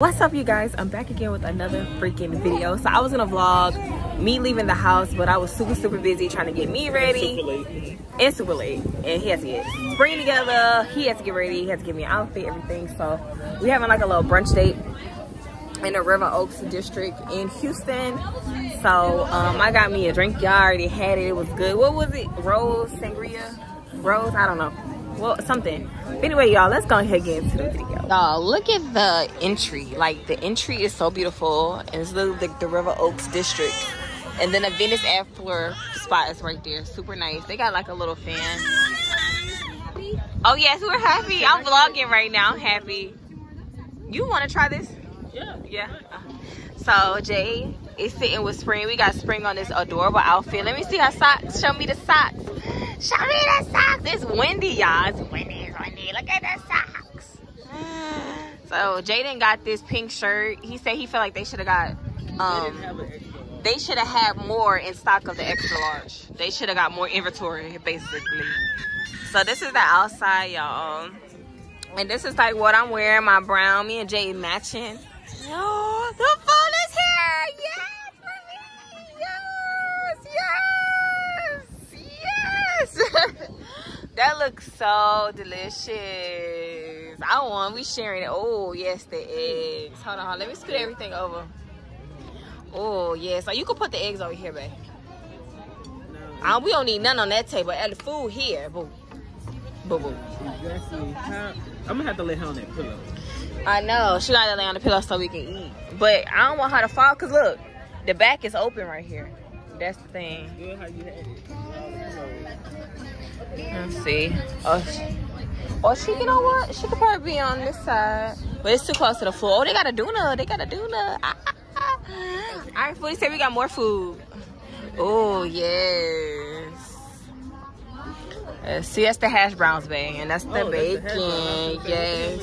what's up you guys? I'm back again with another freaking video. So i was gonna vlog me leaving the house but i was super super busy trying to get me ready. And super late and he has to get spring together. He has to get ready. He has to give me an outfit everything. So we having like a little brunch date in the river oaks district in houston. So um i got me a drink. Y'all already had it. It was good. What was it? Rose sangria? Rose? I don't know well something. But anyway y'all let's go ahead and get into the video. Y'all look at the entry. Like the entry is so beautiful and it's literally the, the river oaks district. And then a venice After spot is right there. Super nice. They got like a little fan. Oh yes we're happy. I'm vlogging right now. I'm happy. You want to try this? Yeah. yeah. So jay is sitting with spring. We got spring on this adorable outfit. Let me see her socks. Show me the socks Show me the socks. It's windy, y'all. It's windy, it's windy. Look at the socks. So Jaden got this pink shirt. He said he felt like they should have got um they should have had more in stock of the extra large. They should have got more inventory, basically. So this is the outside, y'all. And this is like what I'm wearing, my brown. Me and Jay matching. Yo, the phone is here. Yes, for me. Yes, yes, yes. That looks so delicious. I want. We sharing it. Oh yes, the eggs. Hold on. Let me scoot everything over. Oh yes. So you can put the eggs over here, babe. Uh, we don't need none on that table. And the food here. Boo. Boo boo. Exactly. How, I'm gonna have to lay her on that pillow. I know. She gotta lay on the pillow so we can eat. But I don't want her to fall because look, the back is open right here. That's the thing. Let's see. Oh, she, oh, she, you know what? She could probably be on this side. But it's too close to the floor. Oh, they got a doona. They got a doona. Ah, ah, ah. All right, foodie say we got more food. Oh, yes. Uh, see, that's the hash browns, babe. And that's the Oh, that's the bacon. Yes.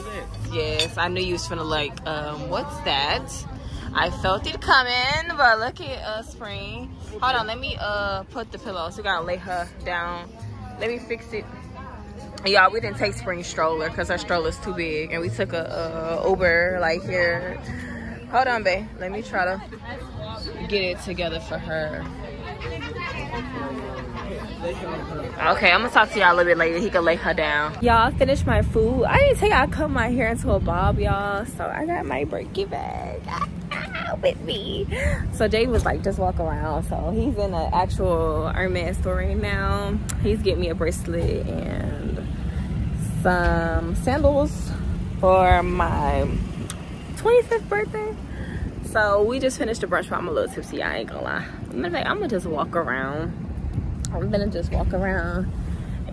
Yes, I knew you was finna like, um, what's that? I felt it coming, but look at uh spring. Hold on, let me uh put the pillows. We gotta lay her down. Let me fix it. Y'all, we didn't take spring stroller because her stroller's too big, and we took a, uh Uber like here. Hold on, babe. Let me try to get it together for her. Okay, I'm gonna talk to y'all a little bit later. He can lay her down. Y'all, finished my food. I didn't tell y'all I cut my hair into a bob, y'all. So I got my Birkin bag with me. So Jay was like, just walk around. So he's in an actual Hermes store right now. He's getting me a bracelet and some sandals for my 25th birthday. So we just finished the brunch, but I'm a little tipsy. I ain't gonna lie. I'm gonna, I'm gonna just walk around. I'm gonna just walk around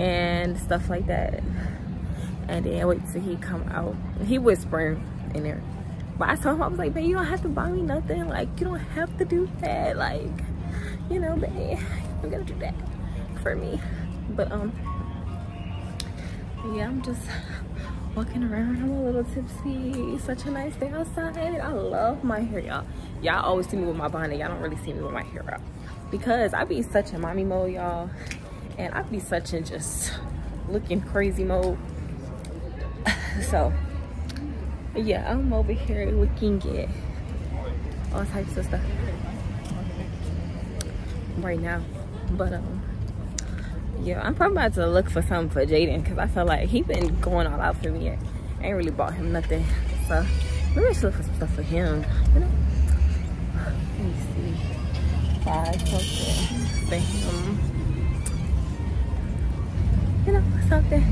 and stuff like that. And then wait till he come out. He whispering in there. But I told him, I was like, babe, you don't have to buy me nothing. Like, you don't have to do that. Like, you know, babe, I'm gonna do that for me. But, um, yeah, I'm just walking around. I'm a little tipsy. Such a nice day outside. I love my hair, y'all. Y'all always see me with my bonnet. Y'all don't really see me with my hair up Because I be such a mommy mode, y'all. And I be such in just looking crazy mode. so, yeah, I'm over here looking at all types of stuff right now. But, um, yeah, I'm probably about to look for something for Jaden because I feel like he been going all out for me. I ain't really bought him nothing. So maybe I should look for some stuff for him, you know? Let me see. Buy something for him. You know, something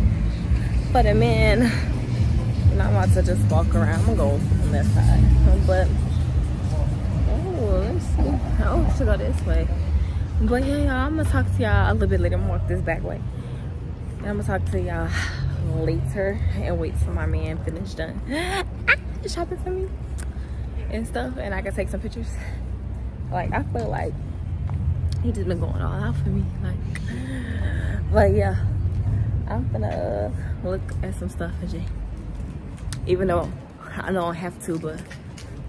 for the man. And I'm about to just walk around. I'm gonna go on that side. But, oh, let me see. Oh, should go this way. But yeah, y'all, I'm gonna talk to y'all a little bit later. I'm gonna walk this back way. And I'm gonna talk to y'all later and wait till my man finish done ah, shopping for me and stuff, and I can take some pictures. Like I feel like he just been going all out for me. Like, but yeah, I'm gonna look at some stuff for Jay. Even though I don't have to, but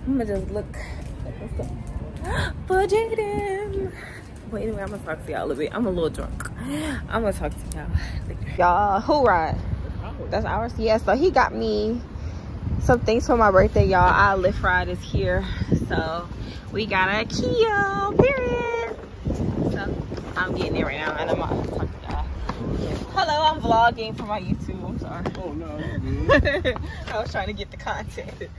I'm gonna just look for Jaden. But anyway, I'm gonna talk to y'all a little bit. I'm a little drunk. I'm gonna talk to y'all later. Y'all, who ride? That's ours. Yeah. So he got me some things for my birthday, y'all. Our Lyft ride is here. So we got a Kia, period. So I'm getting it right now and I'm gonna talk to y'all. Hello, I'm vlogging for my YouTube. I'm sorry. Oh no. I was trying to get the content.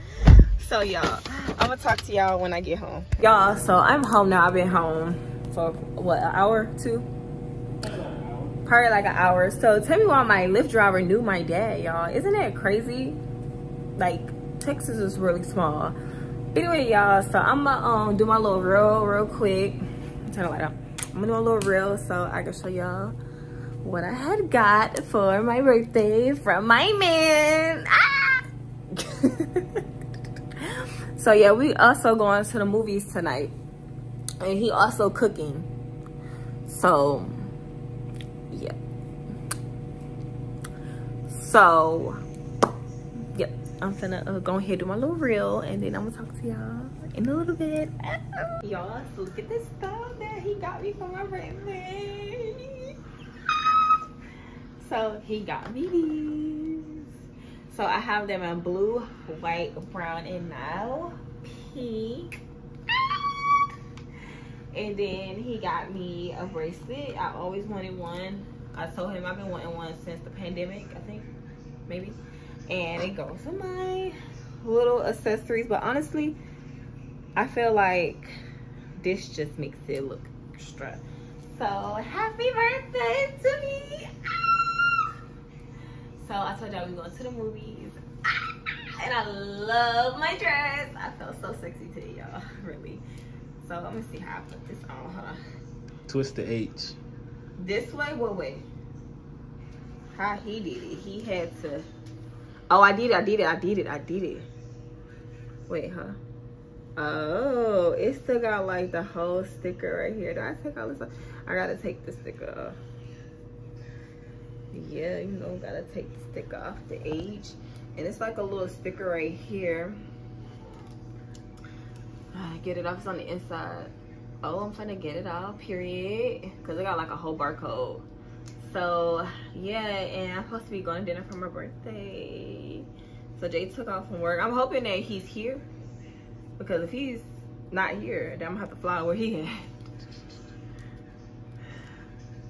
So y'all, I'm gonna talk to y'all when I get home. Y'all, so I'm home now. I've been home for what, an hour, two? Probably like an hour. So tell me why my Lyft driver knew my dad, y'all. Isn't that crazy? Like Texas is really small. Anyway, y'all, so I'm gonna um, do my little reel real quick. Turn the light on. I'm gonna do a little reel so I can show y'all what I had got for my birthday from my man. Ah! so yeah, we also going to the movies tonight. And he also cooking. So yeah. So yep, I'm finna uh, go ahead do my little reel and then I'm gonna talk to y'all in a little bit. y'all, so look at this stuff that he got me for my birthday. So he got me these. So I have them in blue, white, brown, and now pink. And then he got me a bracelet. I always wanted one. I told him I've been wanting one since the pandemic, I think, maybe. And it goes with my little accessories. But honestly, I feel like this just makes it look extra. So happy birthday to me. So I told y'all we going to the movies. Ah! And I love my dress. I felt so sexy today, y'all, really. So let me see how I put this on. Hold on. Twist the H. This way, what way? How he did it. He had to. Oh, I did it. I did it. I did it. I did it. Wait, huh? Oh, it still got like the whole sticker right here. Do I take all this off? I gotta take the sticker off. Yeah, you know, gotta take the sticker off the age. And it's like a little sticker right here. I Get it off, it's on the inside. Oh, I'm trying to get it off, period. Cause I got like a whole barcode. So yeah, and I'm supposed to be going to dinner for my birthday. So Jay took off from work. I'm hoping that he's here. Because if he's not here, then I'm gonna have to fly where he at.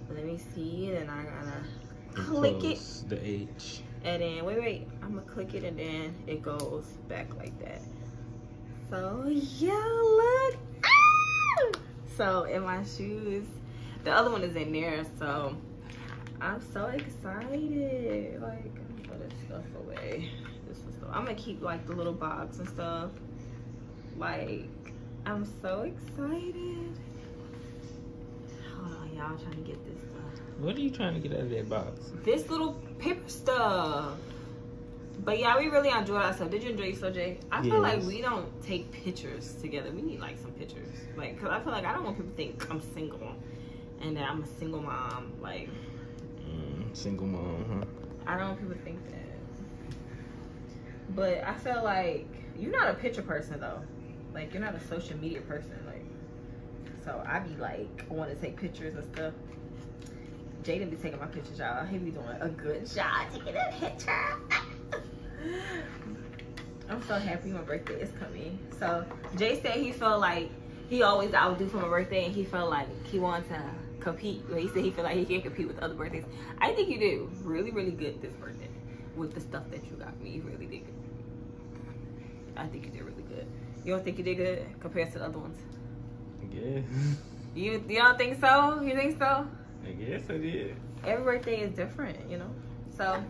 Let me see, and I gotta click it. The H. And then, wait, wait, I'm gonna click it and then it goes back like that. So, yeah, look. Ah! So, in my shoes, the other one is in there, so I'm so excited. Like, I'm gonna put this stuff away. This is stuff. I'm gonna keep like the little box and stuff. Like, I'm so excited. Hold on, y'all trying to get this stuff. What are you trying to get out of that box? This little paper stuff. But yeah, we really enjoyed ourselves. Did you enjoy yourself, Jay? I feel like we don't take pictures together. We need like some pictures. Like, cause I feel like I don't want people to think I'm single and that I'm a single mom. Like, Mm, single mom, huh? I don't want people to think that. But I feel like you're not a picture person though. Like you're not a social media person. Like so I be like I want to take pictures and stuff. Jaden be taking my pictures, y'all. He be doing a good job taking a picture. I'm so happy my birthday is coming. So Jay said he felt like he always outdo for my birthday and he felt like he wanted to compete. Well, he said he felt like he can't compete with other birthdays. I think you did really, really good this birthday with the stuff that you got me. You really did good. I think you did really good. You don't think you did good compared to the other ones? Yeah. You you don't think so? You think so? I guess I did. Every birthday is different, you know. So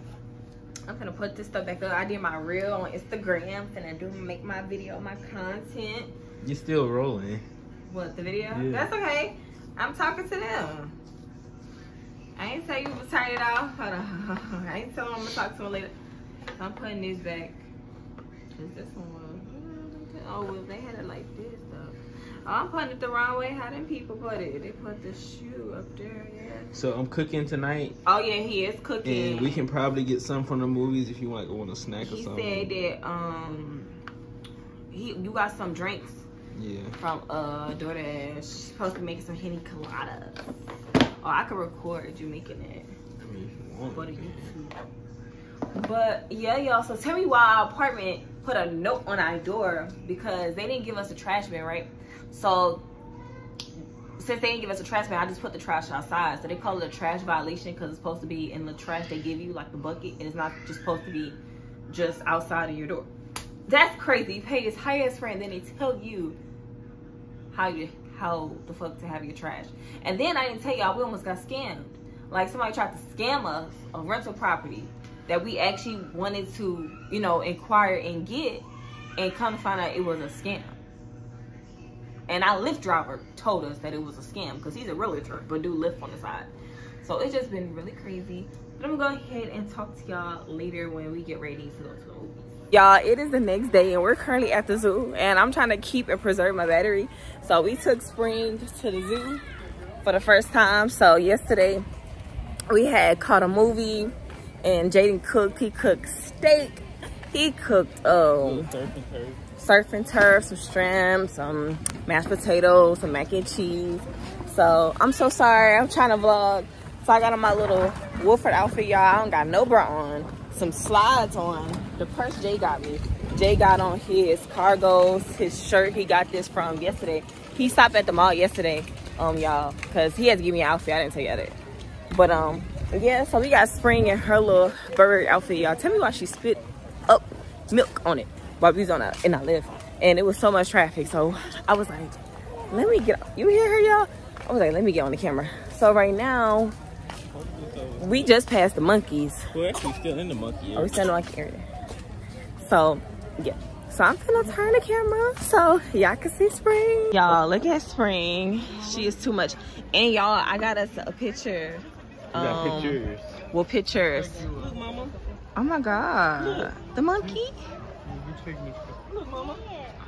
I'm gonna put this stuff back up. I did my reel on Instagram. Finna do make my video, my content. You're still rolling. What the video? Yeah. That's okay. I'm talking to them. I ain't tell you to turn it off. Hold on. I ain't tell them I'm gonna talk to them later. I'm putting this back. Is this one? Oh, well, they had it like this though. I'm putting it the wrong way. How them people put it? They put the shoe up there. Yeah. So I'm cooking tonight, Oh yeah, he is cooking. and we can probably get some from the movies if you want like want a snack or something. He said that um, he you got some drinks Yeah. from uh DoorDash. She's supposed to make some henny coladas. Oh, I could record you making it I mean, if you want. you can. YouTube. But yeah, y'all. So tell me why our apartment put a note on our door because they didn't give us a trash bin, right? So since they didn't give us a trash bin, I just put the trash outside. So they call it a trash violation because it's supposed to be in the trash they give you, like the bucket, and it's not just supposed to be just outside of your door. That's crazy. You pay his highest friend, then they tell you how you how the fuck to have your trash. And then I didn't tell y'all we almost got scammed. Like somebody tried to scam us a rental property that we actually wanted to, you know, inquire and get, and come find out it was a scam. And our Lyft driver told us that it was a scam because he's a realtor but do Lyft on the side. So it's just been really crazy. But I'm gonna go ahead and talk to y'all later when we get ready to go to the movies. Y'all, it is the next day and we're currently at the zoo and I'm trying to keep and preserve my battery. So we took Spring to the zoo for the first time. So yesterday we had caught a movie and Jaden cooked. He cooked steak. He cooked um, surf and turf, some shrimp, some mashed potatoes, some mac and cheese. So I'm so sorry. I'm trying to vlog. So I got on my little Wolford outfit, y'all. I don't got no bra on. Some slides on. The purse Jay got me. Jay got on his cargos, his shirt. He got this from yesterday. He stopped at the mall yesterday, um, y'all, because he had to give me an outfit. I didn't tell you that. But um, yeah, so we got Spring in her little Burberry outfit, y'all. Tell me why she spit up milk on it while we was on a, in our lift. And it was so much traffic. So I was like, let me get, you hear her, y'all? I was like, let me get on the camera. So right now, we just passed the monkeys. We're actually still in the monkey area. Are we still in the monkey area? So, yeah. So I'm gonna turn the camera so y'all can see Spring. Y'all, look at Spring. She is too much. And y'all, I got us a picture. You got Um, pictures. Well, pictures. Look, mama. Oh my God. The monkey? Look, mama.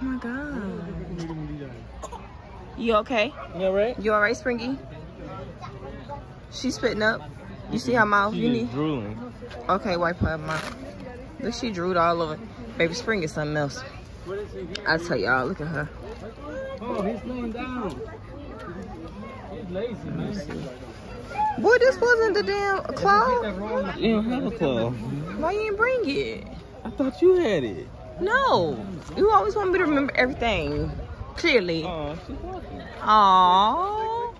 Oh my God. You okay? You all right? You alright, Springy? She's spitting up. You see her mouth? She You is need. drooling. Okay, wipe her mouth. Look, she drooled all over. Baby Spring is something else. I tell y'all, look at her. Oh, he's laying down. He's lazy, man. Boy, this wasn't the damn claw. You don't have a claw. Why you didn't bring it? I thought you had it. No. You always want me to remember everything. Clearly. Oh, she's walking. Aww.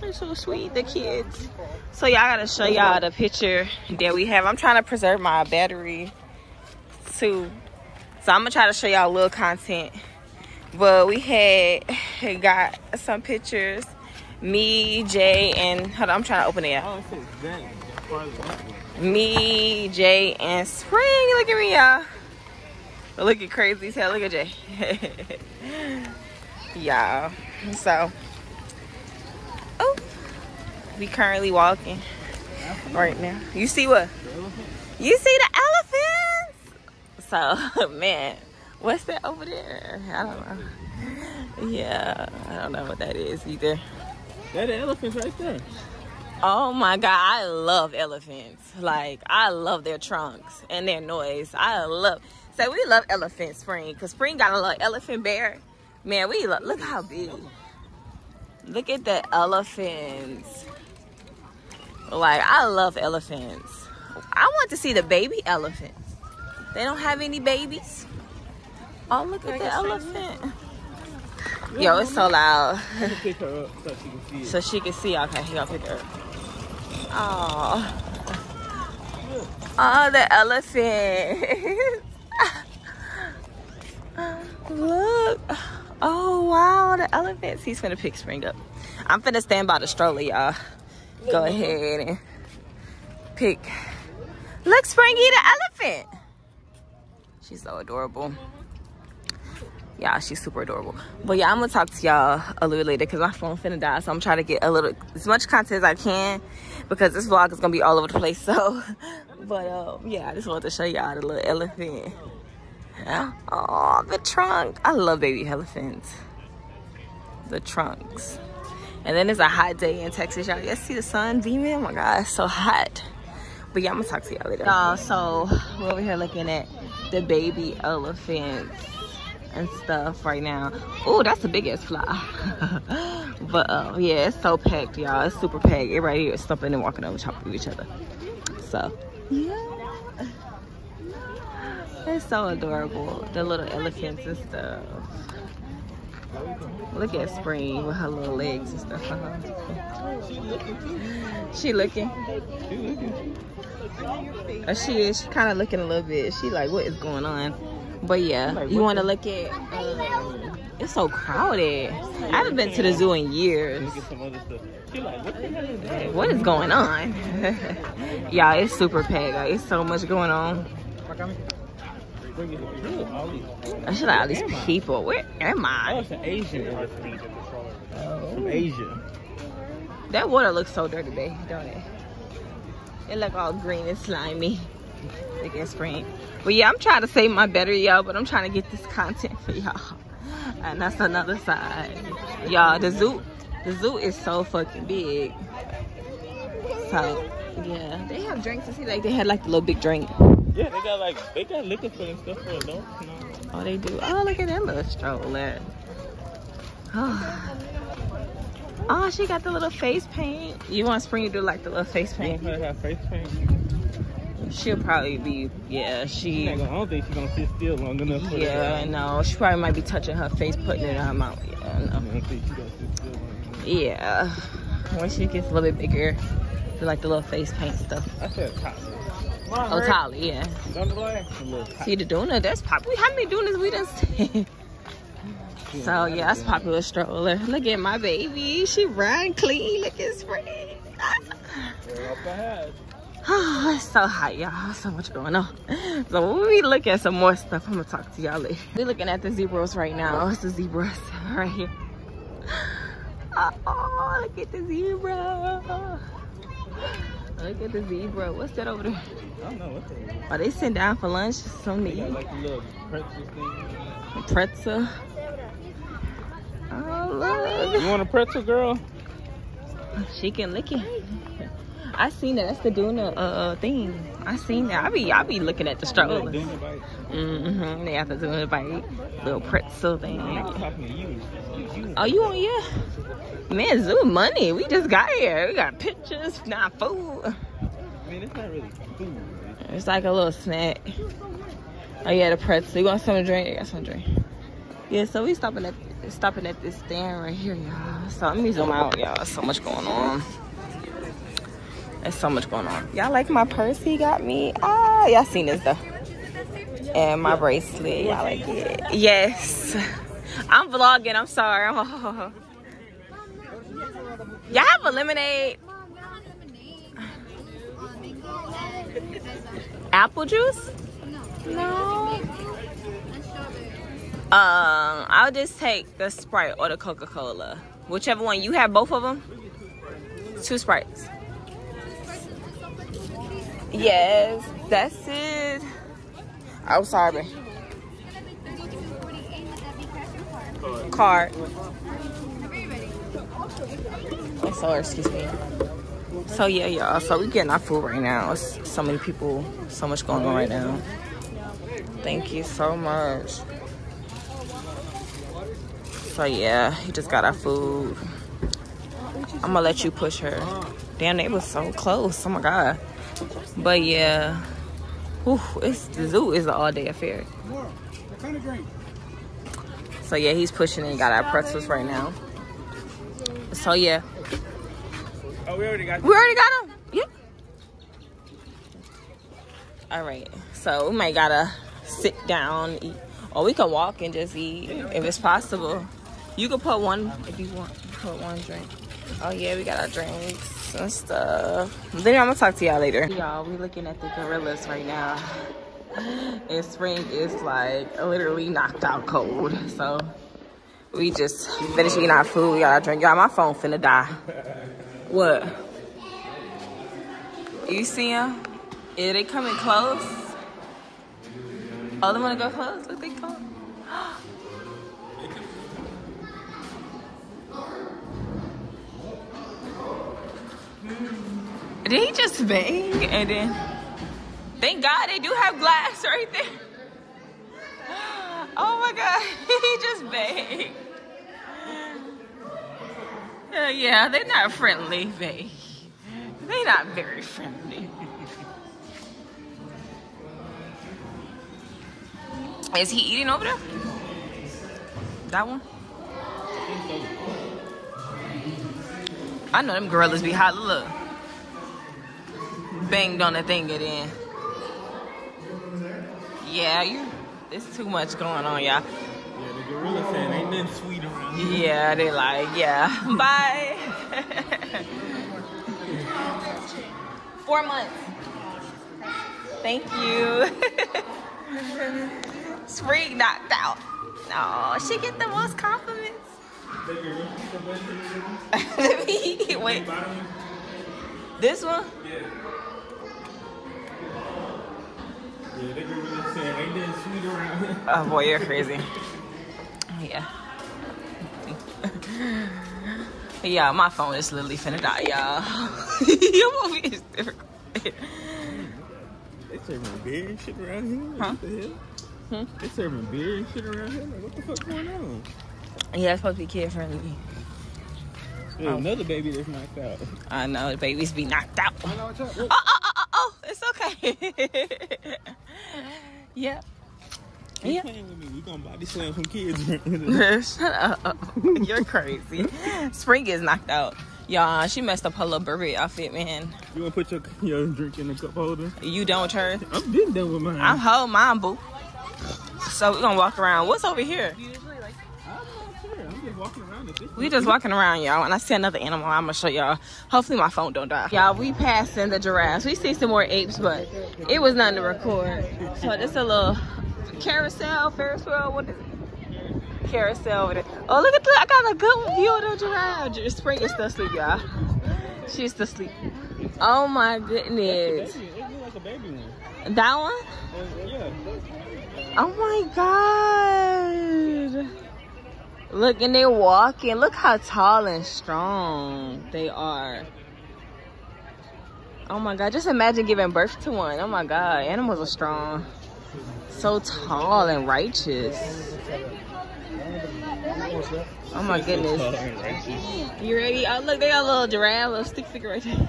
They're so sweet, the kids. So y'all gotta show y'all the picture that we have. I'm trying to preserve my battery too. So I'm gonna try to show y'all a little content. But we had got some pictures. Me, Jay, and hold on, I'm trying to open it up. Me, Jay, and Spring. Look at me, y'all. Looking crazy as hell. Look at Jay. y'all. So, oh, we currently walking right now. You see what? You see the elephants? So, man, what's that over there? I don't know. Yeah, I don't know what that is either. That elephant's right there. Oh my god, I love elephants. Like I love their trunks and their noise. I love. So we love elephant spring because spring got a little elephant bear. Man, we love, look how big. Look at the elephants. Like I love elephants. I want to see the baby elephants. They don't have any babies. Oh, look at the elephant. Yo, it's so loud. Pick her up so she can see it. So she can see. Okay, he gonna pick her up. Oh. Oh, the elephant. Look. Oh, wow, the elephants. He's gonna pick Spring up. I'm finna stand by the stroller, y'all. Go ahead and pick. Look, Springy, the elephant. She's so adorable. Y'all, she's super adorable. But yeah, I'm gonna talk to y'all a little later because my phone finna die. So I'm trying to get a little, as much content as I can because this vlog is gonna be all over the place. So, but um, yeah, I just wanted to show y'all the little elephant. Oh, the trunk. I love baby elephants. The trunks. And then it's a hot day in Texas, y'all. You see the sun beaming? Oh my God, it's so hot. But yeah, I'm gonna talk to y'all later. Y'all, so we're over here looking at the baby elephants and stuff right now. Oh, that's the biggest fly. but uh, yeah, it's so packed, y'all. It's super packed. Everybody here is stumping and walking over top of each other. So yeah. It's so adorable. The little elephants and stuff. Look at Spring with her little legs and stuff. She looking. She looking. Uh, she is. She kind of looking a little bit. She like, what is going on? But yeah, you want to look at? Um, it's so crowded. I haven't been to the zoo in years. Look at some other stuff. She like, what is that? What is going on? yeah, it's super packed. Like, it's so much going on. Bring it Look, all these. I should like all these people. Where am Oh, I? it's an Asian. From Asia. That water looks so dirty, babe, don't it? It look all green and slimy. Look at spring. But yeah, I'm trying to save my battery, y'all, but I'm trying to get this content for y'all. And that's another side. Y'all, the zoo, the zoo is so fucking big. So, yeah, they have drinks. I see like they had like the little big drink. Yeah, they got like, they got liquor for and stuff for adults. You know? Oh, they do. Oh, look at that little stroller. Oh. oh, she got the little face paint. You want Spring to do like the little face You want paint? her to have face paint? She'll probably be, yeah, She she, not gonna, I don't think she's gonna sit still long enough for yeah, no, she probably might be touching her face, putting it in her mouth. Yeah. I no. don't think she gonna sit still long enough. Yeah. When she gets a little bit bigger, do like the little face paint stuff. I said top. Oh, Tolly, yeah. Don't play. A little top. See the Doona, that's popular. How many Doonas we done seen? So yeah, that's popular stroller. Look at my baby. She run clean. Look at spring. Girl, up ahead. Oh, it's so hot, y'all. So much going on. So when we look at some more stuff, I'm gonna talk to y'all later. We're looking at the zebras right now. It's the zebras right here. Oh, look at the zebra. Look at the zebra. What's that over there? I don't know what is. Are they sitting down for lunch? Some to eat. like little pretzel thing. Pretzel. Oh, look. You want a pretzel, girl? She can lick it. I seen that. That's the Doona uh thing. I seen that. I be I be looking at the strollers. Mm-hmm. They have do it by little pretzel thing. Oh, you on yeah? Man, zoo money. We just got here. We got pictures, not food. I mean, it's not really food. It's like a little snack. Oh yeah, the pretzel. You want some drink? I got some drink. Yeah, so we stopping at stopping at this stand right here, y'all. So let me zoom out, y'all. So much going on. There's so much going on. Y'all like my purse he got me? Ah, y'all seen this though. And my bracelet. Y'all like it? Yes. I'm vlogging. I'm sorry. I'm Y'all have a lemonade? Apple juice? No. Um, I'll just take the Sprite or the Coca Cola, whichever one. You have both of them. Two Sprites. Yes, that's it. I'm sorry. Card. Oh, sorry, excuse me. So yeah, y'all. So we getting our food right now. It's so many people, so much going on right now. Thank you so much. So yeah, he just got our food. I'm gonna let you push her. Damn, they was so close. Oh my god. But yeah, whew, it's the zoo is an all day affair. So yeah, he's pushing and got our pretzels right now. So yeah, Oh, we already got Them. we already got them. Yep. All right. So we might gotta sit down, eat, or we can walk and just eat if it's possible. You can put one if you want. Put one drink. Oh yeah, we got our drinks and stuff. Then I'm gonna talk to y'all later. Y'all, we looking at the gorillas right now. And spring is like literally knocked out cold. So we just finished eating our food. We got our drink. Y'all, my phone finna die. What? You see them? Yeah, they coming close. Oh, they wanna go close? Look, they come. Did he just bang and then? Thank God they do have glass right there. Oh my God, he just banged. Uh, yeah, they're not friendly, they. They're not very friendly. Is he eating over there? That one? I know them gorillas be hot. Look. Banged on the thing get in. Yeah, you. It's too much going on, y'all. Yeah, the gorilla saying ain't nothing sweet around here. Yeah, they like, yeah. Bye. Four months. Thank you. Spring knocked out. Oh, she get the most compliments. Wait. This one? Yeah, they gorilla saying ain't nothing sweet around here. Oh boy, you're crazy. Yeah. yeah, my phone is literally finna die, y'all. Your movie is difficult. They serving beer and shit around here? Huh? What the hell? Hmm? They serving beer and shit around here? Like, what the fuck going on? Yeah, it's supposed to be kid friendly. There's Oh. another baby that's knocked out. I know the babies be knocked out. I know what Oh, oh, oh, oh, oh, it's okay. yeah. Quit Yeah. playing with me. We gonna body slam some kids. Shut up. You're crazy. Spring is knocked out. Y'all, she messed up her little Burberry outfit, man. you wanna put your, your drink in the cup holder? You done with her? I'm been done with mine. I'm holding mine, boo. So we're gonna walk around. What's over here? I'm not sure. I'm just walking around. At this We just walking around, y'all. And I see another animal, I'm gonna show y'all. Hopefully my phone don't die. Y'all, we passing the giraffes. We see some more apes, but it was nothing to record. So this a little carousel, Ferris wheel. What is it? Carousel over there. Oh, look at that. I got a good view of the giraffe. Spring is still asleep, y'all. She's still asleep. Oh my goodness. Baby, it look like a baby one. That one? Oh, yeah. Oh my god. Look, and they're walking. Look how tall and strong they are. Oh my god, just imagine giving birth to one. Oh my god, animals are strong. So tall and righteous. Oh my goodness. You ready? Oh look, they got a little giraffe, a little stick figure right there. You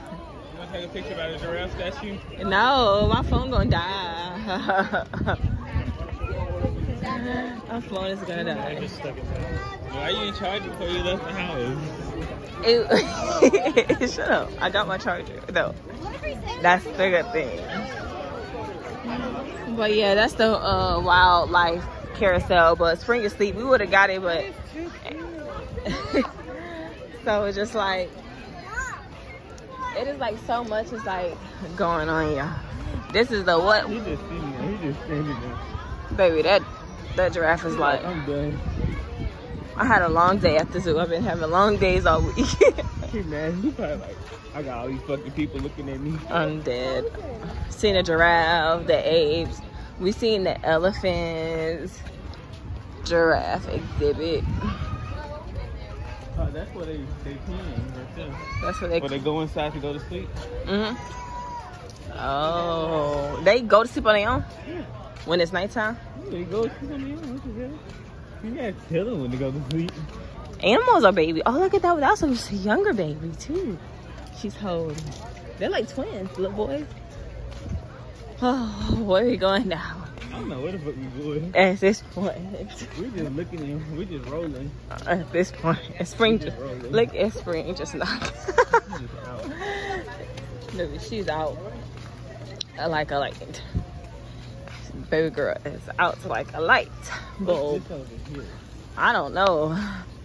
wanna take a picture about a giraffe statue? No, my phone gonna die. phone is gonna die. Just stuck it. Why you ain't charging before you left the house? It, shut up. I got my charger though. That's the good thing. But yeah, that's the uh, wildlife carousel. But spring is sleep. We would have got it, but so it's just like it is like so much is like going on, y'all. This is the what, He just sitting there. He just standing there. baby? That that giraffe is like. I'm done. I had a long day at the zoo. I've been having long days all week. He mad. He probably like, I got all these fucking people looking at me. I'm dead. Seen a giraffe, the apes. We seen the elephants, giraffe exhibit. Oh, that's where they they peeing right there. That's what they. Where they go inside to go to sleep. hmm Oh, they go to sleep on their own Yeah. When it's nighttime. Yeah, They go to the own. What the hell? You gotta tell them when to go to sleep. Animals are baby. Oh, look at that. That's a younger baby too. She's holding. They're like twins, little boys. Oh, where are we going now? I don't know where the fuck we going. At this point. We're just looking in. we're just rolling. At this point, it's spring. Just. Look, it's spring just. We just out. Baby, she's out uh, like a light. Baby girl is out to like a light bulb. This over here. I don't know.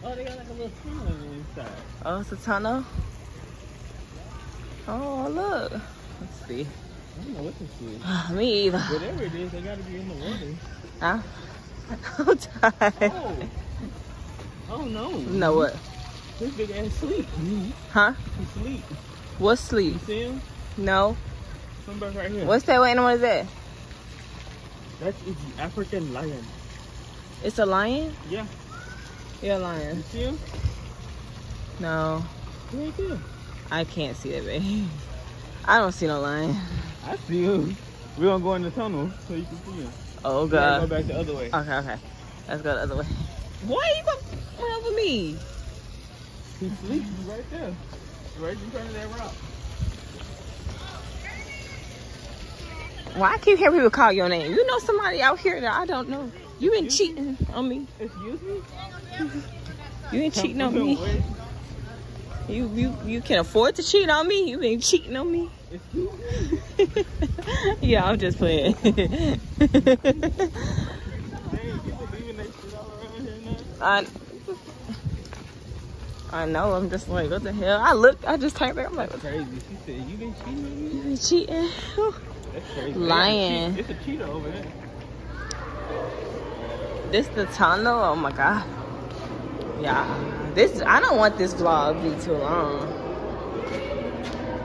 Oh, they got like a little tunnel on the inside. Oh, it's a tunnel. Oh, look. Let's see. I don't know what this is. Me either. Whatever it is, they gotta be in the water. Huh? I'm tired. Oh. Oh no. No what? This big ass sleep. Huh? He sleep. What's sleep? You see him? No. Somebody right here. What's that? What animal is that? That's the African lion. It's a lion? Yeah. You're a You lion. see him? No. Right there. I can't see that, baby. I don't see no lion. I see him. We're gonna go in the tunnel so you can see him. Oh, God. Go back the other way. Okay, okay. Let's go the other way. Why are you gonna over me? He sleeps right there. Right in front of that rock. Why I keep hearing people call your name? You know somebody out here that I don't know. You been cheating on me. Excuse me? You been cheating on me. You you you can afford to cheat on me. You been cheating on me. yeah, I'm just playing. I I know. I'm just like, what the hell? I look. I just turned back. I'm like, That's crazy. She said, you been cheating on me? you been cheating? Lying. It's a cheetah over there. This the tunnel. Oh my god. Yeah. This I don't want this vlog to be too long.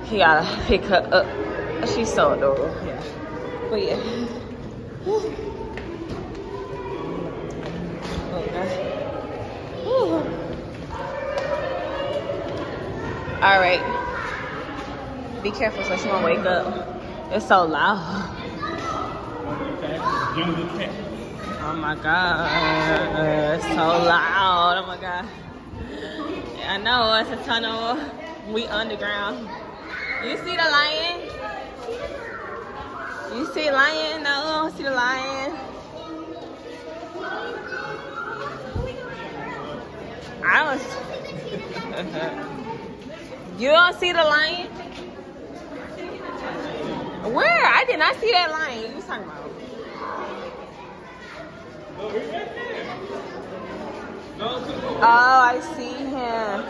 He gotta pick her up. She's so adorable. Yeah. But yeah. Whew. Oh god. Whew. All right. Be careful so she won't wake up. It's so loud. Oh my god, it's so loud. Oh my god. I know it's a tunnel. We underground. You see the lion? You see lion? No, see the lion. I was. you don't see the lion? Where? I did not see that lion. You was talking about? Oh, I see him.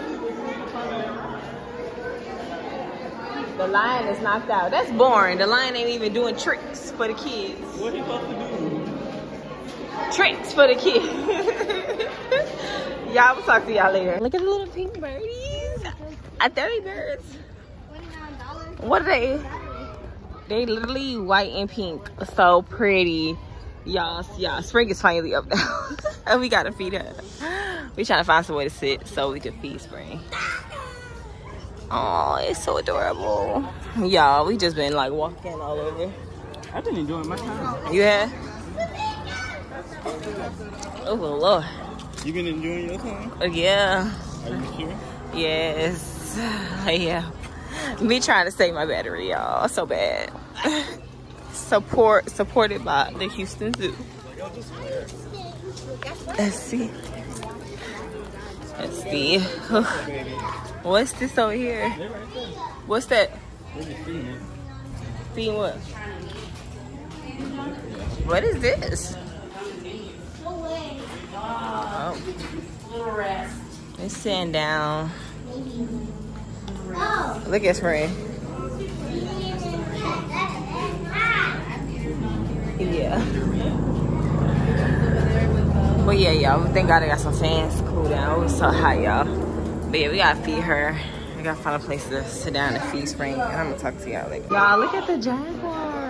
The lion is knocked out. That's boring. The lion ain't even doing tricks for the kids. What he supposed to do? Tricks for the kids. y'all, will talk to y'all later. Look at the little pink birdies. Are they birds? What are they? They literally white and pink. So pretty. Y'all, y'all, spring is finally up now. and we gotta feed her. We trying to find some way to sit so we can feed spring. Oh, it's so adorable. Y'all, we just been like walking all over. I've been enjoying my time. You have? Oh Lord. You been enjoying your time? Uh, Yeah. Are you sure? Yes. Yeah. Me trying to save my battery, y'all. So bad. Support supported by the Houston Zoo. Let's see. Let's see. What's this over here? What's that? Seeing what? What is this? Oh. It's sitting down. Look at Spring. Yeah. But yeah, y'all. Thank God I got some fans cool down. It was so hot, y'all. But yeah, we gotta feed her. We gotta find a place to sit down and feed Spring. And I'm gonna talk to y'all later. Y'all, look at the jaguar.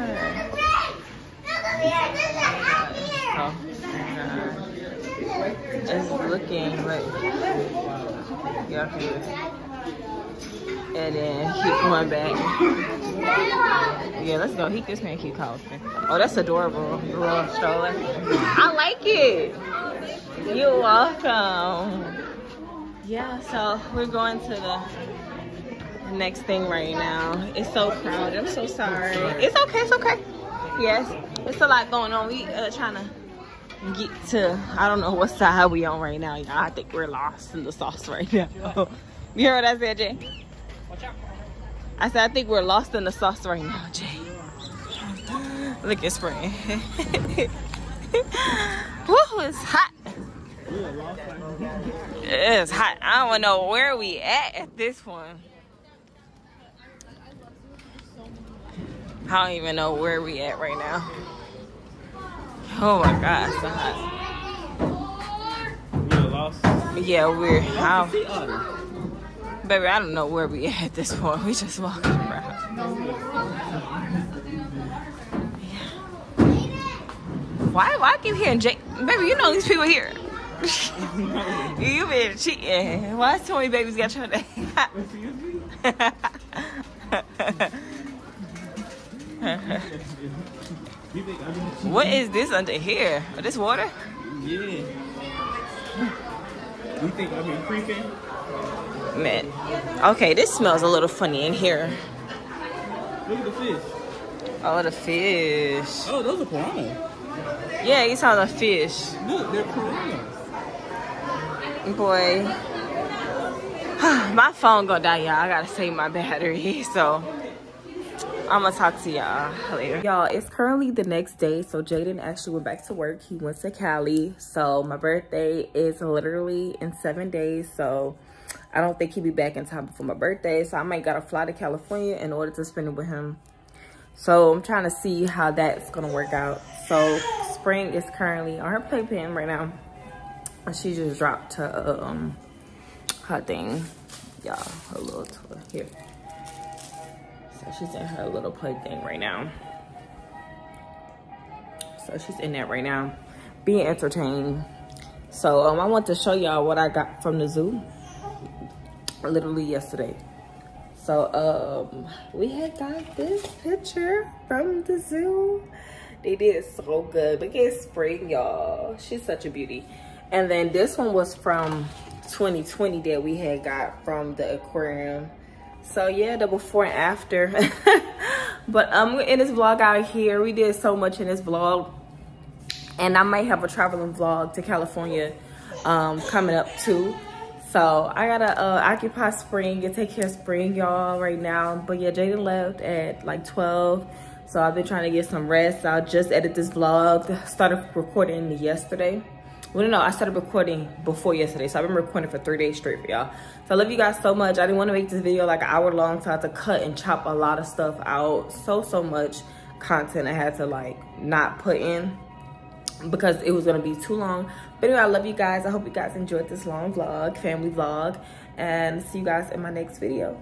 Oh, it's looking like y'all can and then keep going back. Yeah, let's go. He this man keep calling. Oh, that's adorable. Stroller. I like it. You're welcome. Yeah, so we're going to the next thing right now. It's so crowded. I'm so sorry. It's okay. It's okay. Yes, it's a lot going on. We uh, trying to get to. I don't know what side we on right now. Y'all. I think we're lost in the sauce right now. you heard what I said, Jay? I said I think we're lost in the sauce right now, Jay. Look at spring. Woo, it's hot. It's hot. I don't know where we at at this one. I don't even know where we at right now. Oh my God, it's so hot. We're lost. Yeah, we're out. Baby, I don't know where we at this point. We just walking around. Why, why keep hearing Jake? Baby, you know these people here. you been cheating. Why so many babies got your name? What is this under here? This water? Yeah. You think I've been creeping? Okay, this smells a little funny in here. Look at the fish. Oh, the fish. Oh, those are piranha. Yeah, you saw the fish. Look, they're piranhas. Boy. my phone go die, y'all. I gotta save my battery. So I'm gonna talk to y'all later. Y'all, it's currently the next day. So Jaden actually went back to work. He went to Cali. So my birthday is literally in seven days. So I don't think he'll be back in time before my birthday. So I might gotta fly to California in order to spend it with him. So I'm trying to see how that's gonna work out. So Spring is currently on her playpen right now. She just dropped her, um, her thing. Y'all, her little toy here. So she's in her little play thing right now. So she's in that right now, being entertained. So um, I want to show y'all what I got from the zoo literally yesterday. So um, we had got this picture from the zoo. They did so good. Look at Spring, y'all. She's such a beauty. And then this one was from 2020 that we had got from the aquarium. So yeah, the before and after. but um, in this vlog out here, we did so much in this vlog. And I might have a traveling vlog to California um, coming up too. So I gotta uh, occupy spring and take care of spring, y'all, right now. But yeah, Jaden left at like 12. So I've been trying to get some rest. I'll just edit this vlog. Started recording yesterday. Well, no, I started recording before yesterday. So I've been recording for three days straight for y'all. So I love you guys so much. I didn't want to make this video like an hour long. So I had to cut and chop a lot of stuff out. So, so much content I had to like not put in because it was gonna be too long. But anyway, I love you guys. I hope you guys enjoyed this long vlog, family vlog. And see you guys in my next video.